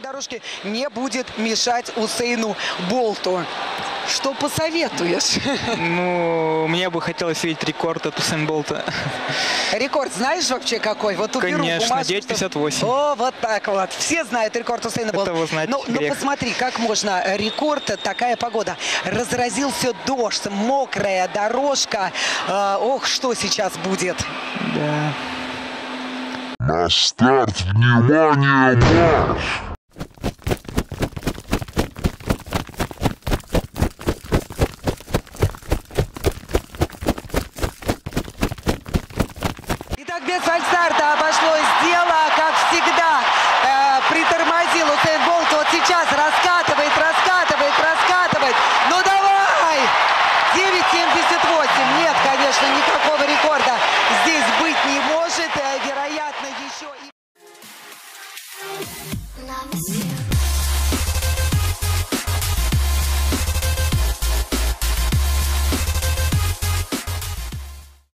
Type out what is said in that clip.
дорожке не будет мешать Усейну Болту. Что посоветуешь? Ну, мне бы хотелось видеть рекорд от Усейн Болта. Рекорд знаешь вообще какой? Вот уберу Конечно, бумажку, 9.58. что- О, вот так вот. Все знают рекорд Усейна Болта. Этого знать ну, ну, посмотри, как можно. Рекорд, такая погода. Разразился дождь, мокрая дорожка. А, ох, что сейчас будет. Да. На старт, внимание, марш! Итак, без фальстарта обошлось дело, как всегда. Э, притормозил Усейн Болт. Вот сейчас раскатывает, раскатывает, sure you.